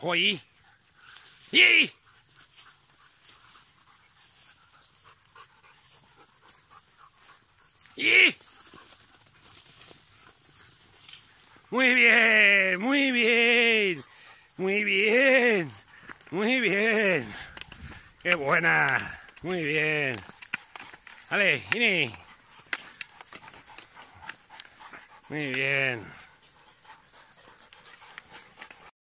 ¡Joy! ¡Y! ¡Y! Muy bien, muy bien, muy bien, muy bien. Qué buena, muy bien. Vale, Ini. Muy bien.